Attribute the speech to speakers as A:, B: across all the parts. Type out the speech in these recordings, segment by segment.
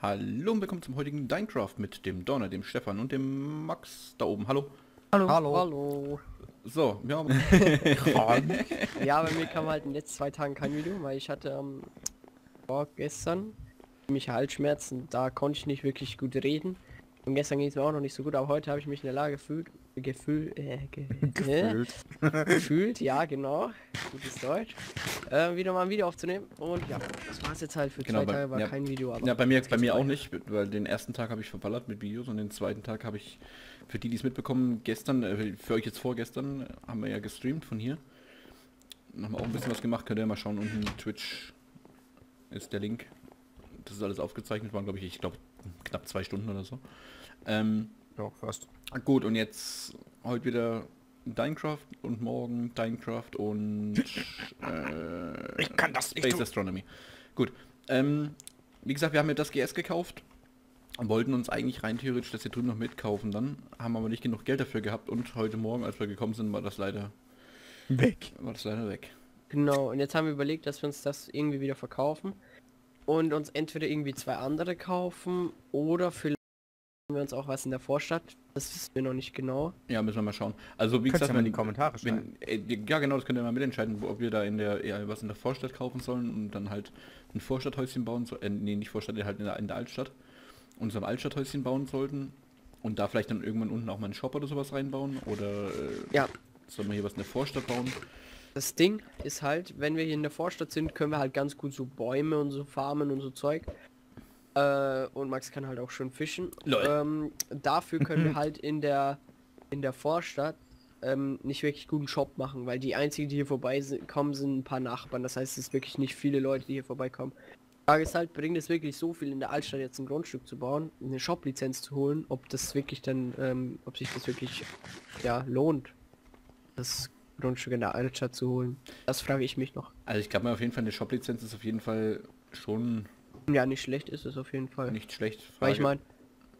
A: Hallo und willkommen zum heutigen Dinecraft mit dem Donner, dem Stefan und dem Max da oben. Hallo.
B: Hallo.
C: Hallo.
B: Hallo.
A: So, wir haben...
B: Ja, bei mir kam halt in den letzten zwei Tagen kein Video, weil ich hatte am vorgestern mich Halsschmerzen, da konnte ich nicht wirklich gut reden. Und gestern ging es mir auch noch nicht so gut, aber heute habe ich mich in der Lage gefühlt, gefühl, äh, ge,
C: Gefühlt.
B: Gefühlt, ja genau, gutes Deutsch, äh, wieder mal ein Video aufzunehmen. Und ja, das war es jetzt halt für
A: Genau,
B: zwei
A: bei-
B: Tage war
A: ja.
B: kein Video, aber
A: Ja, bei mir, bei mir auch nicht, weil den ersten Tag habe ich verballert mit Videos und den zweiten Tag habe ich, für die, die es mitbekommen, gestern, äh, für euch jetzt vorgestern, haben wir ja gestreamt von hier. Dann haben wir auch ein bisschen was gemacht, könnt ihr ja mal schauen, unten Twitch ist der Link. Das ist alles aufgezeichnet, waren glaube ich, ich glaube knapp zwei Stunden oder so. Ähm,
C: Ja, fast.
A: Gut, und jetzt heute wieder Dinecraft und morgen Dinecraft und äh,
C: Ich kann das nicht
A: Space
C: tun.
A: Astronomy. Gut. Ähm, wie gesagt, wir haben ja das GS gekauft und wollten uns eigentlich rein theoretisch das hier drüben noch mitkaufen dann, haben aber nicht genug Geld dafür gehabt und heute Morgen, als wir gekommen sind, war das leider,
C: Weg.
A: war das leider weg.
B: Genau, und jetzt haben wir überlegt, dass wir uns das irgendwie wieder verkaufen und uns entweder irgendwie zwei andere kaufen oder vielleicht wir uns auch was in der Vorstadt. Das wissen wir noch nicht genau.
A: Ja, müssen wir mal schauen. Also wie
C: Könntest
A: gesagt,
C: ja mal in die Kommentare schreiben.
A: wenn, äh, ja genau, das könnt ihr mal mitentscheiden, ob wir da in der eher was in der Vorstadt kaufen sollen und dann halt ein Vorstadthäuschen bauen sollen, äh, nee, nicht Vorstadt, halt in der, in der Altstadt, und so ein Altstadthäuschen bauen sollten und da vielleicht dann irgendwann unten auch mal einen Shop oder sowas reinbauen oder äh,
B: Ja,
A: sollen wir hier was in der Vorstadt bauen?
B: das Ding ist halt, wenn wir hier in der Vorstadt sind, können wir halt ganz gut so Bäume und so farmen und so Zeug. Äh, und Max kann halt auch schon fischen.
A: Lol.
B: Ähm, dafür können wir halt in der in der Vorstadt ähm, nicht wirklich guten Shop machen, weil die einzigen, die hier vorbeikommen, sind ein paar Nachbarn. Das heißt, es ist wirklich nicht viele Leute, die hier vorbeikommen. Die Frage ist halt, bringt es wirklich so viel in der Altstadt jetzt ein Grundstück zu bauen, eine Shop-Lizenz zu holen, ob das wirklich dann, ähm, ob sich das wirklich ja lohnt, das Grundstück in der Altstadt zu holen. Das frage ich mich noch.
A: Also ich glaube mal auf jeden Fall eine Shop-Lizenz ist auf jeden Fall schon
B: Ja, nicht schlecht ist es auf jeden Fall.
A: nicht schlecht.
B: Weil ich
A: Frage-
B: meine,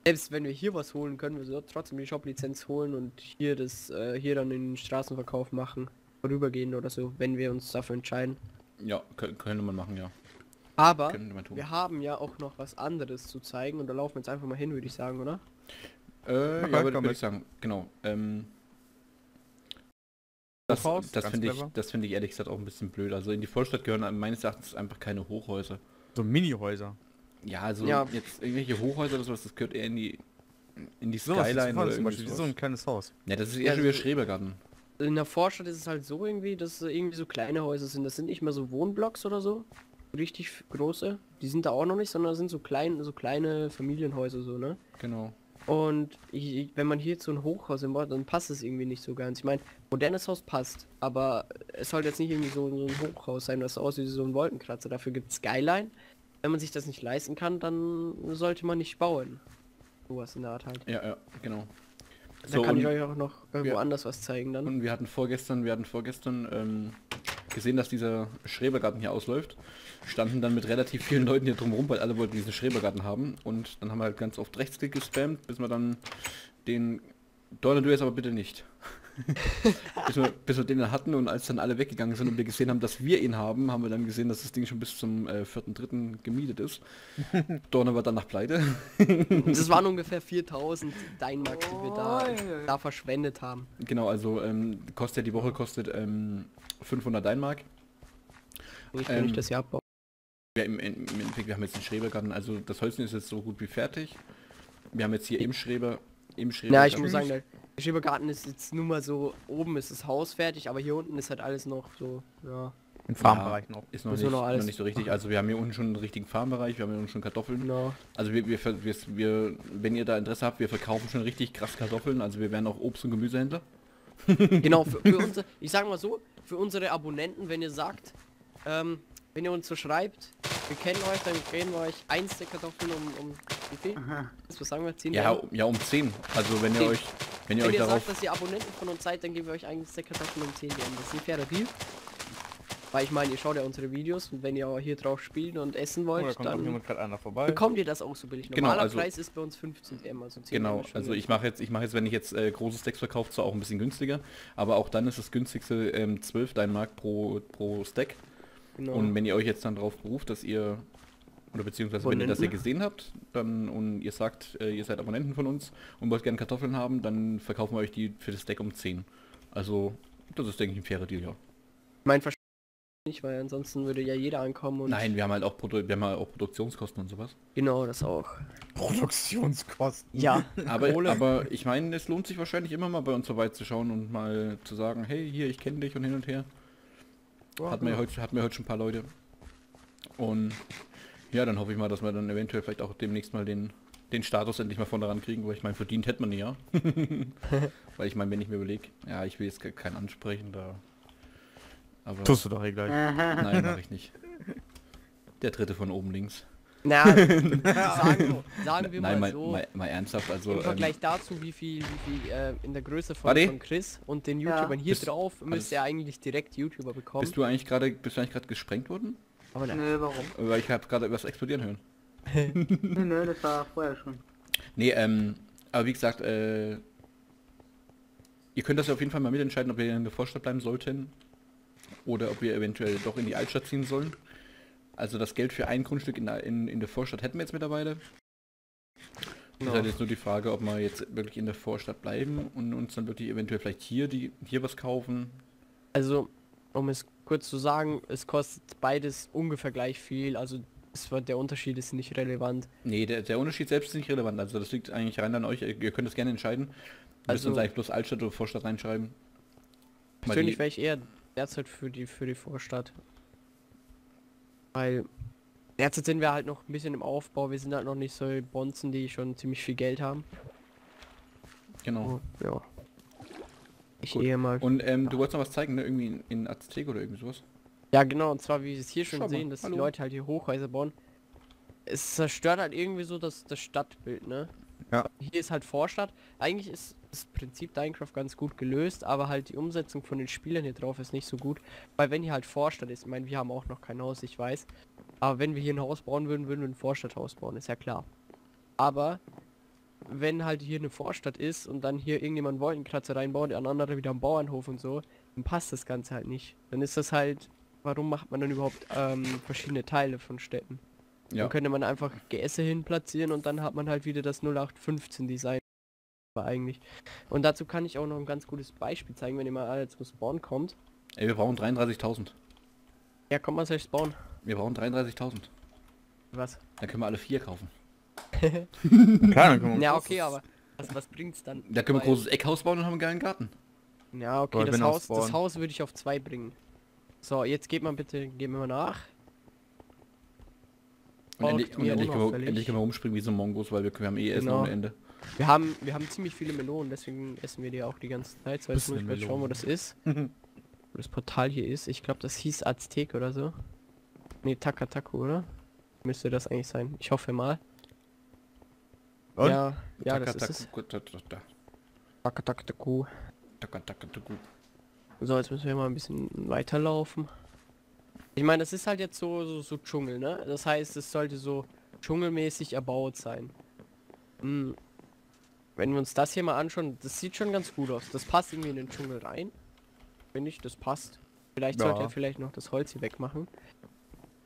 B: selbst wenn wir hier was holen, können wir so trotzdem die Shop-Lizenz holen und hier das, äh, hier dann den Straßenverkauf machen, vorübergehen oder so, wenn wir uns dafür entscheiden.
A: ja, kö- könnte man machen, ja.
B: Aber wir haben ja auch noch was anderes zu zeigen und da laufen wir jetzt einfach mal hin, würde ich sagen, oder?
A: Äh,
C: Okay,
A: ja, würde würd ich sagen, genau. Ähm, das das finde ich, das finde ich ehrlich gesagt auch ein bisschen blöd. Also in die Vorstadt gehören meines Erachtens einfach keine Hochhäuser.
C: So Mini-Häuser.
A: Ja, also
B: Ja.
A: jetzt irgendwelche Hochhäuser oder sowas, das gehört eher in die in die
C: So
A: Skyline oder
C: zum Beispiel, so ein kleines Haus.
A: Ja, das ist eher
B: Ja,
A: schon wieder Schrebergarten.
B: In der Vorstadt ist es halt so irgendwie, dass es irgendwie so kleine Häuser sind. Das sind nicht mehr so Wohnblocks oder so. Richtig große. Die sind da auch noch nicht, sondern das sind so klein, so kleine Familienhäuser so, ne?
A: Genau.
B: Und ich, wenn man hier so ein Hochhaus baut, dann passt es irgendwie nicht so ganz. Ich meine, modernes Haus passt, aber es sollte jetzt nicht irgendwie so, so ein Hochhaus sein, das aussieht wie so ein Wolkenkratzer. Dafür gibt Skyline. Wenn man sich das nicht leisten kann, dann sollte man nicht bauen. Sowas in der Art halt.
A: Ja, ja, genau.
B: Da
A: So,
B: kann ich euch auch noch irgendwo
A: wir-
B: anders was zeigen dann.
A: Und wir hatten vorgestern, wir hatten vorgestern ähm, gesehen, dass dieser Schrebergarten hier ausläuft. Standen dann mit relativ vielen Leuten hier drumherum, weil alle wollten diesen Schrebergarten haben. Und dann haben wir halt ganz oft Rechtsklick gespammt, bis wir dann den... Donner, du jetzt aber bitte nicht. bis, wir, bis wir den dann hatten und als dann alle weggegangen sind und wir gesehen haben, dass wir ihn haben, haben wir dann gesehen, dass das Ding schon bis zum äh, 4.3. gemietet ist. Donner war dann nach Pleite.
B: Das waren ungefähr 4000 Deinmark, die wir da, da verschwendet haben.
A: genau, also ähm, kostet die Woche kostet ähm, 500 Deinmark.
B: Wenn
A: Ähm,
B: ich das hier abbaue.
A: Ja, im, im Endeffekt, wir haben jetzt einen Schrebergarten, also das Häuschen ist jetzt so gut wie fertig. Wir haben jetzt hier im Schreber, im Schreber.
B: Ja, ich muss sagen, der der Schrebergarten ist jetzt nur mal so, oben ist das Haus fertig, aber hier unten ist halt alles noch so, ja,
C: Im Farmbereich noch.
A: ist noch
B: Müssen
A: nicht,
B: noch alles
A: noch nicht so richtig. Also wir haben hier unten schon einen richtigen Farmbereich, wir haben hier unten schon Kartoffeln.
B: genau.
A: Also wir, wir, wir, wir, wenn ihr da Interesse habt, wir verkaufen schon richtig krass Kartoffeln. Also wir werden auch Obst- und Gemüsehändler.
B: Genau, für, für unsere, ich sag mal so, für unsere Abonnenten, wenn ihr sagt, ähm, wenn ihr uns so schreibt, wir kennen euch, dann geben wir euch ein Stick Kartoffeln um, um wie viel? Was sagen wir? 10
A: Ja, ja, um 10. Also wenn ihr
B: 10.
A: euch, wenn ihr
B: Wenn
A: euch
B: ihr
A: darauf...
B: sagt, dass ihr Abonnenten von uns seid, dann geben wir euch einen Stick Kartoffeln um 10 DM. Das ist ein fairer Deal. Weil ich meine, ihr schaut ja unsere Videos und wenn ihr auch hier drauf spielen und essen
C: Oh, da
B: wollt,
C: kommt auch
B: dann
C: jemand gerade einer vorbei.
B: bekommt ihr das auch so billig.
A: Genau,
B: Normaler
A: also-
B: Preis ist bei uns 15 DM, also 10
A: Genau, also ich mache jetzt, ich mache jetzt, wenn ich jetzt äh, große Stacks verkaufe, zwar auch ein bisschen günstiger, aber auch dann ist das günstigste ähm, 12 Deinmark pro, pro Stack.
B: genau.
A: Und wenn ihr euch jetzt dann darauf beruft, dass ihr Oder beziehungsweise wenn ihr das ja
B: Abonnenten?
A: gesehen habt, dann und ihr sagt, äh, ihr seid Abonnenten von uns und wollt gerne Kartoffeln haben, dann verkaufen wir euch die für das Deck um 10. Also, das ist denke ich ein fairer Deal, ja.
B: Mein Verständnis nicht, weil ansonsten würde ja jeder ankommen und
A: Nein, wir haben halt auch Produ wir haben halt auch Produktionskosten und sowas.
B: genau das auch.
C: Produktionskosten.
B: Ja,
A: Aber, aber ich meine, es lohnt sich wahrscheinlich immer mal bei uns vorbeizuschauen und mal zu sagen, hey, hier, ich kenne dich und hin und her. Hat mir heute, hat mir heute schon ein paar Leute. Und ja, dann hoffe ich mal, dass wir dann eventuell vielleicht auch demnächst mal den, den Status endlich mal von daran kriegen, weil ich meine, verdient hätte man ja. weil ich meine, wenn ich mir überlege, ja, ich will jetzt ke- keinen ansprechen, da. Aber
C: Tust du doch eh gleich.
A: nein, mache ich nicht. Der dritte von oben links.
B: Na, sagen, sagen wir
A: Nein,
B: mal so,
A: mal, mal ernsthaft, also.
B: im
A: ähm,
B: Vergleich dazu, wie viel, wie viel äh, in der Größe von, von Chris und den YouTubern hier
A: Bist-
B: drauf, müsste er eigentlich direkt YouTuber bekommen.
A: bist du eigentlich gerade, bist du eigentlich gerade gesprengt worden?
B: Aber nein.
D: Nö, warum?
A: Weil ich habe gerade was explodieren hören.
D: Nö, nö, das war vorher schon.
A: Nee, ähm, aber wie gesagt, äh, ihr könnt das ja auf jeden Fall mal mitentscheiden, ob wir in der Vorstadt bleiben sollten oder ob wir eventuell doch in die Altstadt ziehen sollen. Also das Geld für ein Grundstück in der, in, in der Vorstadt hätten wir jetzt mittlerweile.
B: Genau.
A: Ist halt jetzt nur die Frage, ob wir jetzt wirklich in der Vorstadt bleiben und uns dann wirklich eventuell vielleicht hier die hier was kaufen.
B: Also, um es kurz zu sagen, es kostet beides ungefähr gleich viel, also es wird, der Unterschied ist nicht relevant.
A: Nee, der, der Unterschied selbst ist nicht relevant. Also das liegt eigentlich rein an euch. Ihr könnt es gerne entscheiden.
B: Also-
A: uns eigentlich bloß Altstadt oder Vorstadt reinschreiben.
B: Persönlich wäre ich eher derzeit für die für die Vorstadt. Weil derzeit sind wir halt noch ein bisschen im Aufbau, wir sind halt noch nicht so Bonzen, die schon ziemlich viel Geld haben.
A: Genau.
B: Oh, ja. Ich
A: Gut.
B: eher mal.
A: Und ähm, du wolltest noch was zeigen, ne? Irgendwie in, in Aztek oder irgendwie sowas?
B: Ja genau, und zwar wie wir es hier schon
A: Schau mal,
B: sehen, dass
A: hallo.
B: die Leute halt hier Hochhäuser bauen. Es zerstört halt irgendwie so das, das Stadtbild, ne?
C: Ja.
B: Hier ist halt Vorstadt. Eigentlich ist das Prinzip Minecraft ganz gut gelöst, aber halt die Umsetzung von den Spielern hier drauf ist nicht so gut. Weil wenn hier halt Vorstadt ist, ich meine, wir haben auch noch kein Haus, ich weiß. Aber wenn wir hier ein Haus bauen würden, würden wir ein Vorstadthaus bauen, ist ja klar. Aber wenn halt hier eine Vorstadt ist und dann hier irgendjemand einen Wolkenkratzer reinbaut, der andere wieder einen Bauernhof und so, dann passt das Ganze halt nicht. Dann ist das halt, warum macht man dann überhaupt ähm, verschiedene Teile von Städten?
A: Ja.
B: Dann könnte man einfach Gässe hin platzieren und dann hat man halt wieder das 0815 Design. Aber eigentlich. Und dazu kann ich auch noch ein ganz gutes Beispiel zeigen, wenn ihr mal zum Spawn kommt.
A: Ey, wir brauchen 33.000.
B: Ja, kommt mal selbst spawnen.
A: Wir brauchen 33.000.
B: Was?
A: Dann können wir alle vier kaufen.
C: Können wir
B: Ja, okay, aber was, was bringt's dann?
A: Da können wir ein großes Eckhaus bauen und haben einen geilen Garten.
B: Ja, okay, das Haus, das Haus würde ich auf zwei bringen. So, jetzt geht mal bitte, gehen wir mal nach.
A: Und endlich, und endlich, können wir, endlich können wir rumspringen wie so Mongos, weil wir, wir haben eh Essen
B: Genau.
A: ohne Ende.
B: Wir haben, wir haben ziemlich viele Melonen, deswegen essen wir die auch die ganze Zeit. So, jetzt muss ich mal schauen, wo das ist. wo das Portal hier ist. Ich glaube, das hieß Aztek oder so. Ne, Takataku, oder? Müsste das eigentlich sein. Ich hoffe mal.
C: Und?
B: Ja, ja, das ist es. So, jetzt müssen wir mal ein bisschen weiterlaufen. Ich meine, das ist halt jetzt so, so, so Dschungel, ne? Das heißt, es sollte so dschungelmäßig erbaut sein. Hm. Wenn wir uns das hier mal anschauen, das sieht schon ganz gut aus. Das passt irgendwie in den Dschungel rein. Finde ich, das passt. Vielleicht sollte
C: Ja.
B: er vielleicht noch das Holz hier wegmachen.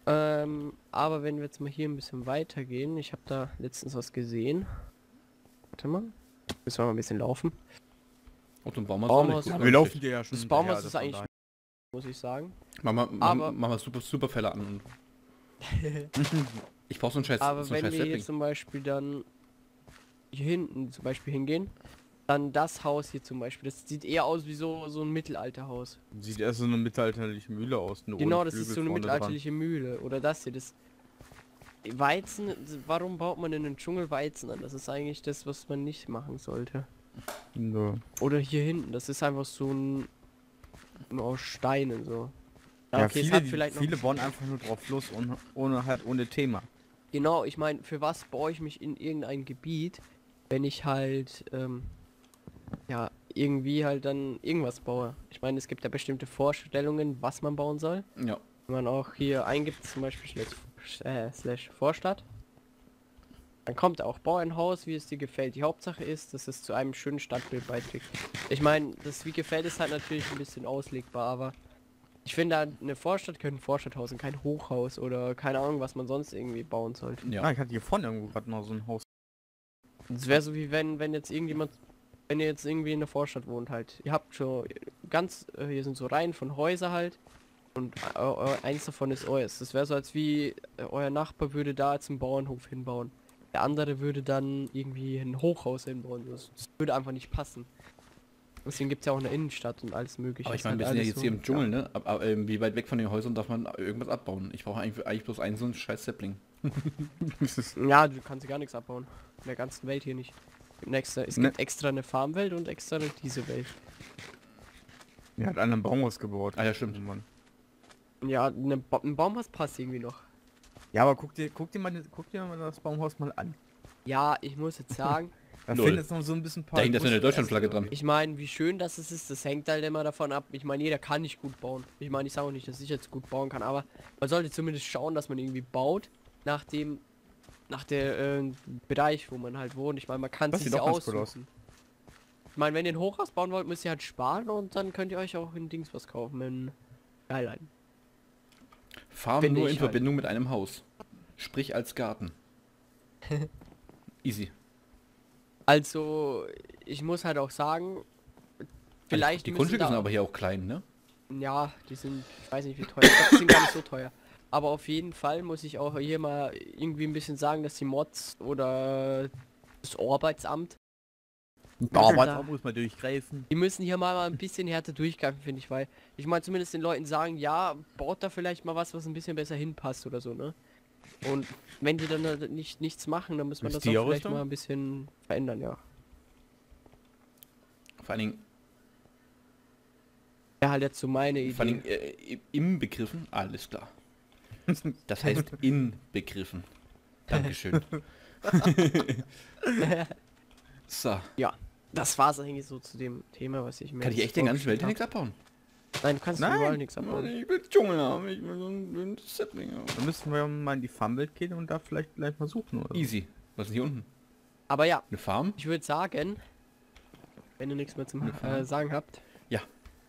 B: Ähm, aber wenn wir jetzt mal hier ein bisschen weitergehen, ich habe da letztens was gesehen. Warte mal. Müssen wir mal ein bisschen laufen.
A: Und zum Baumhaus
B: Baumhaus-
A: auch nicht.
C: Ja,
A: Gut,
C: wir laufen dir ja schon
B: Das Baumhaus
C: hinterher,
B: ist
C: also
B: eigentlich,
C: von
B: muss ich sagen.
A: Mach mal, mach,
B: Aber-
A: mach mal super, super Fälle an. Ich brauch so einen scheiß,
B: Aber
A: so einen
B: wenn
A: scheiß
B: wir jetzt zum Beispiel dann hier hinten zum Beispiel hingehen, dann das Haus hier zum Beispiel, das sieht eher aus wie so, so ein Mittelalterhaus.
C: Sieht erst so eine mittelalterliche Mühle aus.
B: Genau, das ist
C: Flügel
B: so eine
C: vorne dran.
B: mittelalterliche Mühle. Oder das hier, das Weizen, warum baut man in den Dschungel Weizen an? Das ist eigentlich das, was man nicht machen sollte.
C: Ja.
B: Oder hier hinten, das ist einfach so ein nur aus Steinen so.
C: Ja,
B: okay,
C: viele,
B: vielleicht noch
C: viele bauen einfach nur drauf los und ohne halt ohne Thema.
B: Genau, ich meine, für was baue ich mich in irgendein Gebiet, wenn ich halt, ähm, ja, irgendwie halt dann irgendwas baue. Ich meine, es gibt ja bestimmte Vorstellungen, was man bauen soll.
A: Ja.
B: Wenn man auch hier eingibt, zum Beispiel slash, äh, slash Vorstadt, dann kommt auch Bau ein Haus, wie es dir gefällt. Die Hauptsache ist, dass es zu einem schönen Stadtbild beiträgt. Ich meine, das wie gefällt ist halt natürlich ein bisschen auslegbar, aber Ich finde, eine Vorstadt könnte ein Vorstadthaus und kein Hochhaus oder keine Ahnung, was man sonst irgendwie bauen sollte.
C: Ja,
A: Ja.
C: ich hatte hier vorne irgendwo gerade noch so ein Haus.
B: Es wäre so wie wenn, wenn jetzt irgendjemand, wenn ihr jetzt irgendwie in der Vorstadt wohnt halt. Ihr habt schon ganz, äh, hier sind so Reihen von Häuser halt und äh, äh, eins davon ist euers. Das wäre so als wie euer Nachbar würde da jetzt einen Bauernhof hinbauen. Der andere würde dann irgendwie ein Hochhaus hinbauen. Das, würde einfach nicht passen. Deswegen gibt es ja auch eine Innenstadt und alles mögliche.
A: Aber ich meine, wir
B: halt
A: sind ja jetzt
B: so-
A: hier im Dschungel, ne? Aber, aber, ähm, wie weit weg von den Häusern darf man irgendwas abbauen? Ich brauche eigentlich, eigentlich bloß einen so einen scheiß Sapling.
B: Ja, du kannst gar nichts abbauen. In der ganzen Welt hier nicht. Extra, es
C: Ne.
B: gibt extra eine Farmwelt und extra eine diese Welt.
C: Er hat einen Baumhaus gebaut.
A: Ah ja, stimmt.
C: Mann.
B: Ja, eine ba ein Baumhaus passt irgendwie noch.
C: Ja, aber guck dir, guck dir mal, guck dir mal das Baumhaus mal an.
B: Ja, ich muss jetzt sagen,
C: Da
A: Null.
C: fehlen jetzt noch so ein bisschen paar.
A: Da hängt jetzt eine Deutschlandflagge dran.
B: ich meine, wie schön das es ist, das hängt halt immer davon ab. Ich meine, jeder kann nicht gut bauen. Ich meine, ich sage auch nicht, dass ich jetzt gut bauen kann, aber man sollte zumindest schauen, dass man irgendwie baut nach dem, nach der äh, Bereich, wo man halt wohnt. Ich meine, man kann sich ja
C: ganz cool
B: aussuchen. Ich meine, wenn ihr ein Hochhaus bauen wollt, müsst ihr halt sparen und dann könnt ihr euch auch in Dings was kaufen, in Skyline.
A: Farm
B: Finde
A: nur in
B: halt.
A: Verbindung mit einem Haus. Sprich als Garten. Easy.
B: Also, ich muss halt auch sagen, vielleicht
A: Die Grundstücke sind aber hier auch klein, ne?
B: Ja, die sind, ich weiß nicht wie teuer, die sind gar nicht so teuer. Aber auf jeden Fall muss ich auch hier mal irgendwie ein bisschen sagen, dass die Mods oder das Arbeitsamt, Da-
C: muss man durchgreifen.
B: die müssen hier mal, mal ein bisschen härter durchgreifen, finde ich, weil ich meine zumindest den Leuten sagen, ja, baut da vielleicht mal was, was ein bisschen besser hinpasst oder so, ne? Und wenn die dann halt nicht nichts machen, dann muss man das auch vielleicht mal ein bisschen verändern, ja.
A: Vor allen Dingen,
B: Ja, halt jetzt so meine
A: vor allen
B: Idee.
A: Dingen äh, im Begriffen, alles klar. Das heißt in Begriffen. Dankeschön. so,
B: Ja, das war's eigentlich so zu dem Thema, was ich mir
A: kann ich echt den ganzen Welt nichts abbauen?
B: Nein, du kannst
C: Nein.
B: überall nichts abbauen.
A: Ich will Dschungel haben, ich will so ein, Sapling haben.
C: Dann müssen wir mal in die Farmwelt gehen und da vielleicht gleich mal suchen, oder?
A: Easy. Was ist hier unten?
B: Aber ja,
A: Eine Farm?
B: ich würde sagen, wenn ihr nichts mehr zum äh, sagen habt,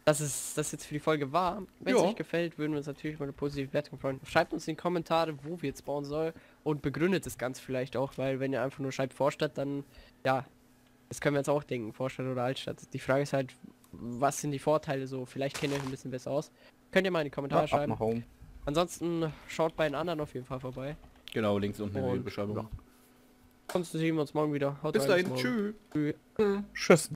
A: Ja.
B: dass es das jetzt für die Folge war. Wenn es
A: Ja.
B: euch gefällt, würden wir uns natürlich mal eine positive Wertung freuen. Schreibt uns in die Kommentare, wo wir jetzt bauen sollen und begründet das Ganze vielleicht auch, weil wenn ihr einfach nur schreibt Vorstadt, dann ja, das können wir jetzt auch denken, Vorstadt oder Altstadt. Die Frage ist halt, was sind die Vorteile so? Vielleicht kennt ihr euch ein bisschen besser aus. Könnt ihr mal in die Kommentare
C: Ja,
B: schreiben. Ansonsten schaut bei den anderen auf jeden Fall vorbei.
A: Genau, links unten in der
B: Und-
A: Beschreibung.
B: Sonst sehen wir uns morgen wieder. Haut
A: Bis dahin.
B: Tschüss.
C: Tschüss.